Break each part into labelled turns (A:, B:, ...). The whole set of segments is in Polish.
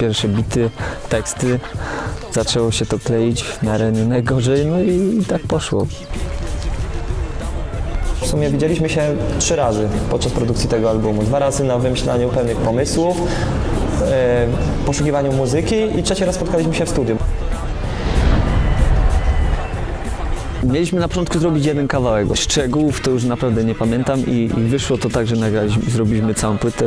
A: pierwsze bity, teksty. Zaczęło się to kleić w miarę nie najgorzej, no i, tak poszło.
B: W sumie widzieliśmy się trzy razy podczas produkcji tego albumu. Dwa razy na wymyślaniu pewnych pomysłów, e, poszukiwaniu muzyki i trzeci raz spotkaliśmy się w studiu.
A: Mieliśmy na początku zrobić jeden kawałek. Szczegółów to już naprawdę nie pamiętam i, i wyszło to tak, że nagraliśmy, zrobiliśmy całą płytę.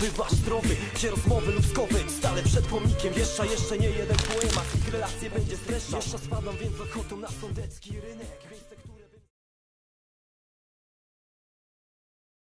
C: bywa zdrowy Gdzie rozmowy ludzkowe stale przed pomnikiem. Wieszcza jeszcze nie jeden poemat, ich relacje będzie streszcza Jeszcze spadam więc ochotą na sądecki rynek